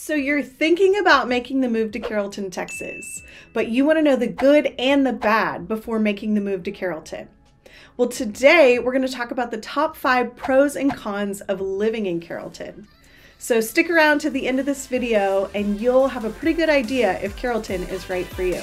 So you're thinking about making the move to Carrollton, Texas, but you want to know the good and the bad before making the move to Carrollton. Well, today we're going to talk about the top five pros and cons of living in Carrollton. So stick around to the end of this video and you'll have a pretty good idea if Carrollton is right for you.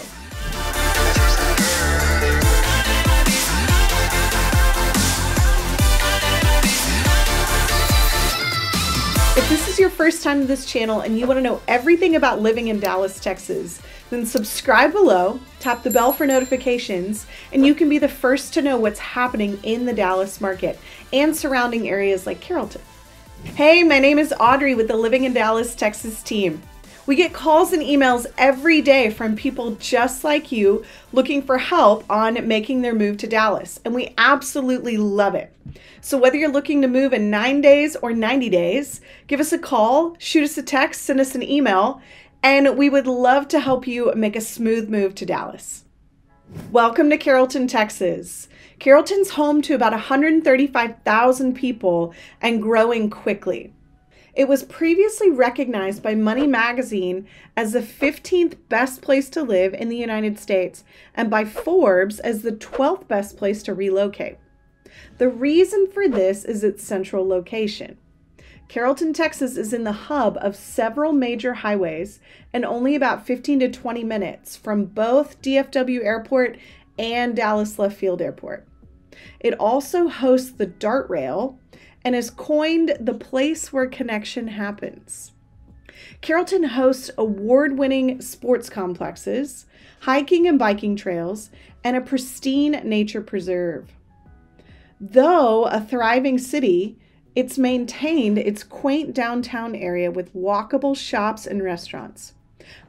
First time to this channel and you want to know everything about living in Dallas, Texas, then subscribe below, tap the bell for notifications, and you can be the first to know what's happening in the Dallas market and surrounding areas like Carrollton. Hey, my name is Audrey with the Living in Dallas, Texas team. We get calls and emails every day from people just like you looking for help on making their move to Dallas, and we absolutely love it. So, whether you're looking to move in nine days or 90 days, give us a call, shoot us a text, send us an email, and we would love to help you make a smooth move to Dallas. Welcome to Carrollton, Texas. Carrollton's home to about 135,000 people and growing quickly. It was previously recognized by Money Magazine as the 15th best place to live in the United States and by Forbes as the 12th best place to relocate. The reason for this is its central location. Carrollton, Texas is in the hub of several major highways and only about 15 to 20 minutes from both DFW Airport and Dallas Love Field Airport. It also hosts the DART Rail, and has coined the place where connection happens. Carrollton hosts award winning sports complexes, hiking and biking trails, and a pristine nature preserve. Though a thriving city, it's maintained its quaint downtown area with walkable shops and restaurants.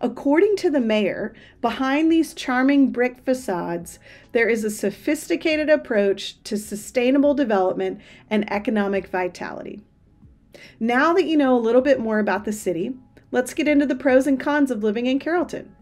According to the mayor, behind these charming brick facades, there is a sophisticated approach to sustainable development and economic vitality. Now that you know a little bit more about the city, let's get into the pros and cons of living in Carrollton.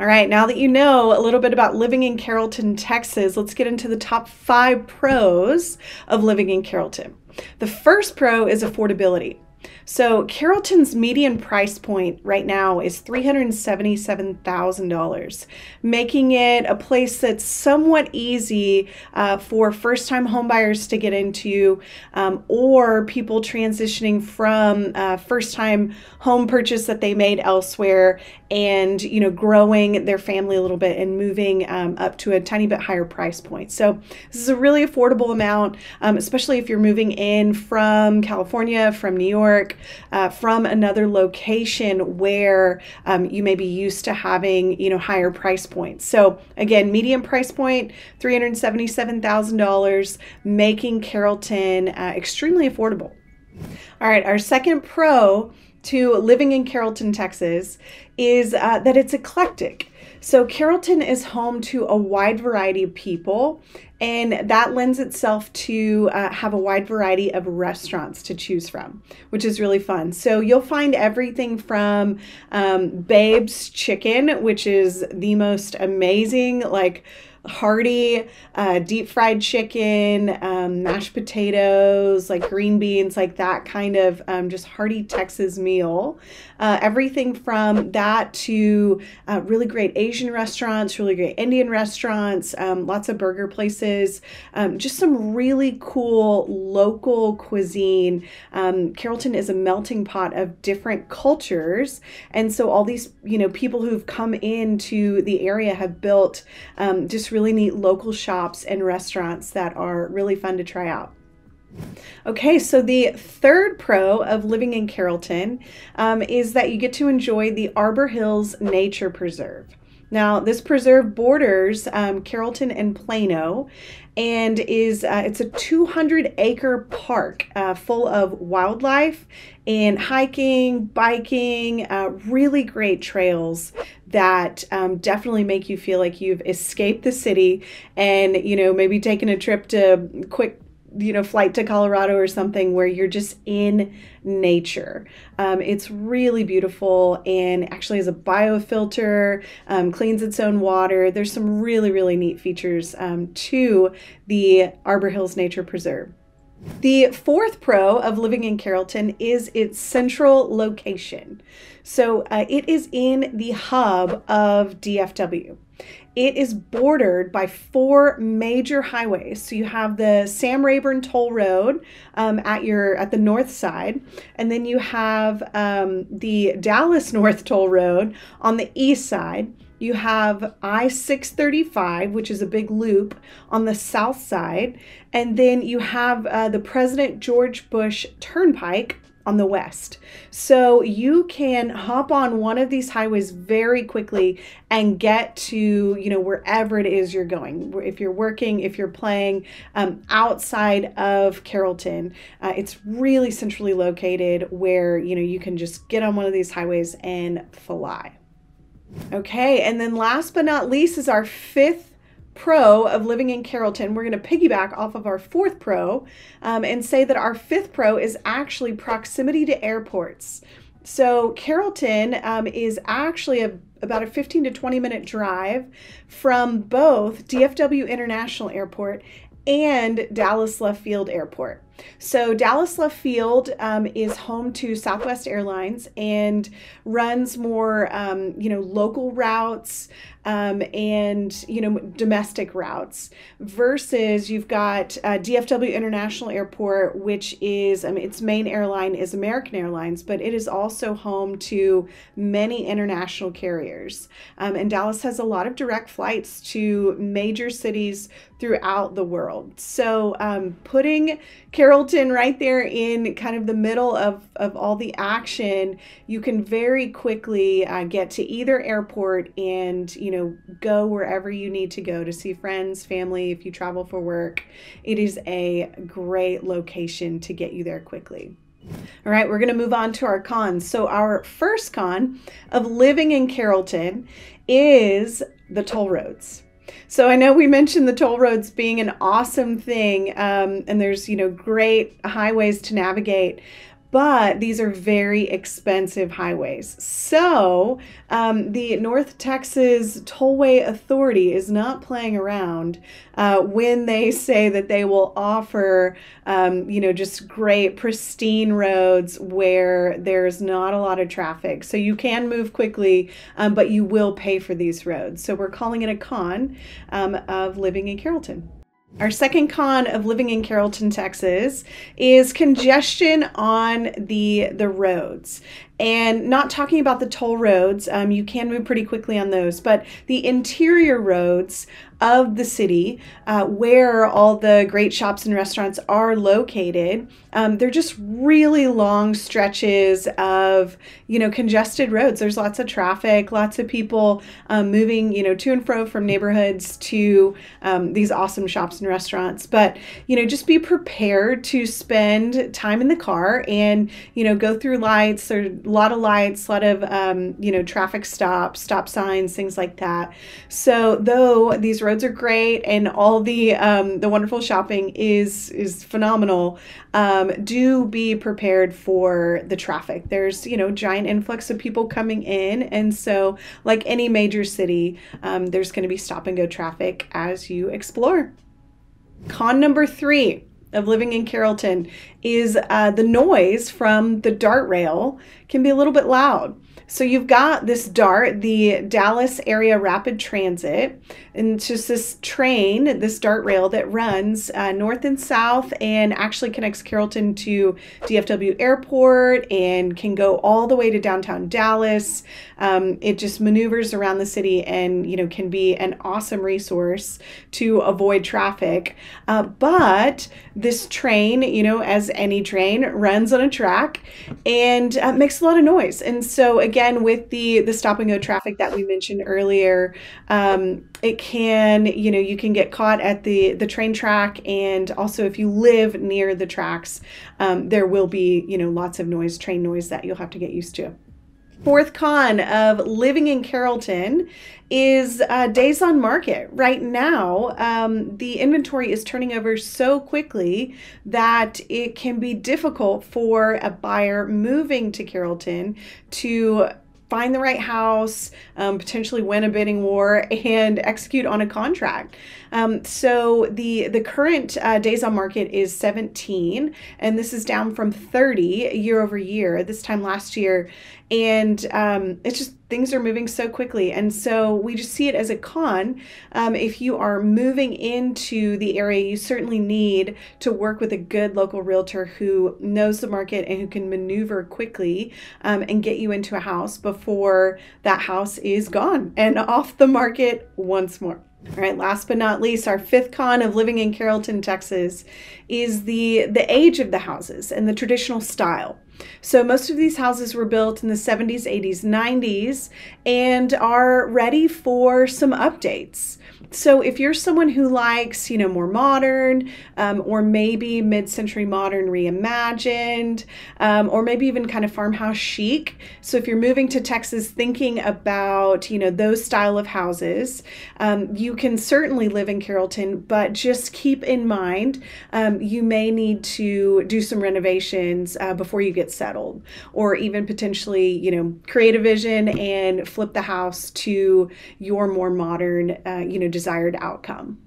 All right, now that you know a little bit about living in Carrollton, Texas, let's get into the top five pros of living in Carrollton. The first pro is affordability. So Carrollton's median price point right now is $377,000, making it a place that's somewhat easy uh, for first-time homebuyers to get into um, or people transitioning from uh, first-time home purchase that they made elsewhere and you know growing their family a little bit and moving um, up to a tiny bit higher price point. So this is a really affordable amount, um, especially if you're moving in from California, from New York, uh, from another location where um, you may be used to having you know higher price points. So again, medium price point, three hundred seventy-seven thousand dollars, making Carrollton uh, extremely affordable. All right, our second pro to living in Carrollton, Texas, is uh, that it's eclectic. So, Carrollton is home to a wide variety of people, and that lends itself to uh, have a wide variety of restaurants to choose from, which is really fun. So, you'll find everything from um, Babe's Chicken, which is the most amazing, like, hearty uh, deep fried chicken, um, mashed potatoes, like green beans, like that kind of um, just hearty Texas meal. Uh, everything from that to uh, really great Asian restaurants, really great Indian restaurants, um, lots of burger places, um, just some really cool local cuisine. Um, Carrollton is a melting pot of different cultures, and so all these you know people who've come into the area have built um, just really neat local shops and restaurants that are really fun to try out. Okay, so the third pro of living in Carrollton um, is that you get to enjoy the Arbor Hills Nature Preserve. Now, this preserve borders um, Carrollton and Plano, and is uh, it's a 200 acre park uh, full of wildlife and hiking, biking, uh, really great trails that um, definitely make you feel like you've escaped the city and you know maybe taken a trip to quick you know flight to colorado or something where you're just in nature um, it's really beautiful and actually has a biofilter um, cleans its own water there's some really really neat features um, to the arbor hills nature preserve The fourth pro of living in Carrollton is its central location. So uh, it is in the hub of DFW. It is bordered by four major highways. So you have the Sam Rayburn Toll Road um, at your at the north side, and then you have um, the Dallas North Toll Road on the east side. You have I 635, which is a big loop on the south side. And then you have uh, the President George Bush Turnpike on the west. So you can hop on one of these highways very quickly and get to, you know, wherever it is you're going. If you're working, if you're playing um, outside of Carrollton, uh, it's really centrally located where, you know, you can just get on one of these highways and fly. Okay, and then last but not least is our fifth pro of living in Carrollton. We're going to piggyback off of our fourth pro um, and say that our fifth pro is actually proximity to airports. So Carrollton um, is actually a, about a 15 to 20 minute drive from both DFW International Airport and Dallas Love Field Airport. So Dallas Love Field um, is home to Southwest Airlines and runs more, um, you know, local routes um, and you know domestic routes. Versus you've got uh, DFW International Airport, which is its main airline is American Airlines, but it is also home to many international carriers. Um, and Dallas has a lot of direct flights to major cities throughout the world. So um, putting Carrollton right there in kind of the middle of, of all the action, you can very quickly uh, get to either airport and, you know, go wherever you need to go to see friends, family, if you travel for work. It is a great location to get you there quickly. All right, we're going to move on to our cons. So, our first con of living in Carrollton is the toll roads. So I know we mentioned the toll roads being an awesome thing, um, and there's you know great highways to navigate but these are very expensive highways. So, um, the North Texas Tollway Authority is not playing around uh, when they say that they will offer, um, you know, just great, pristine roads where there's not a lot of traffic. So, you can move quickly, um, but you will pay for these roads. So, we're calling it a con um, of living in Carrollton. Our second con of living in Carrollton, Texas is congestion on the the roads and not talking about the toll roads um, you can move pretty quickly on those but the interior roads of the city uh, where all the great shops and restaurants are located um, they're just really long stretches of you know congested roads. There's lots of traffic lots of people um, moving you know to and fro from neighborhoods to um, these awesome shops and restaurants. But you know just be prepared to spend time in the car and you know go through lights or a lot of lights, a lot of um, you know traffic stops, stop signs, things like that. So though these roads are great and all the um, the wonderful shopping is is phenomenal, um, do be prepared for the traffic. There's you know giant influx of people coming in, and so like any major city, um, there's going to be stop and go traffic as you explore. Con number three of living in Carrollton is uh, the noise from the dart rail can be a little bit loud. So you've got this DART, the Dallas Area Rapid Transit, and it's just this train, this DART rail that runs uh, north and south and actually connects Carrollton to DFW Airport and can go all the way to downtown Dallas. Um, it just maneuvers around the city and you know can be an awesome resource to avoid traffic. Uh, but this train, you know, as any train, runs on a track and uh, makes a lot of noise. And so again, with the the stop and go traffic that we mentioned earlier, um, it can you know you can get caught at the the train track, and also if you live near the tracks, um, there will be you know lots of noise, train noise that you'll have to get used to. Fourth con of living in Carrollton is uh, days on market. Right now, um, the inventory is turning over so quickly that it can be difficult for a buyer moving to Carrollton to find the right house, um, potentially win a bidding war, and execute on a contract. Um, so the the current uh, days on market is 17, and this is down from 30 year over year. This time last year, and um, it's just things are moving so quickly and so we just see it as a con um, if you are moving into the area you certainly need to work with a good local realtor who knows the market and who can maneuver quickly um, and get you into a house before that house is gone and off the market once more all right, last but not least, our fifth con of living in Carrollton, Texas is the the age of the houses and the traditional style. So most of these houses were built in the 70s, 80s, 90s and are ready for some updates. So if you're someone who likes, you know, more modern, um, or maybe mid-century modern reimagined, um, or maybe even kind of farmhouse chic. So if you're moving to Texas thinking about, you know, those style of houses, um, you can certainly live in Carrollton, but just keep in mind um, you may need to do some renovations uh, before you get settled, or even potentially, you know, create a vision and flip the house to your more modern, uh, you know, desired outcome.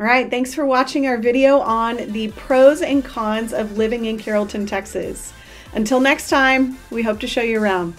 All right, thanks for watching our video on the pros and cons of living in Carrollton, Texas. Until next time, we hope to show you around.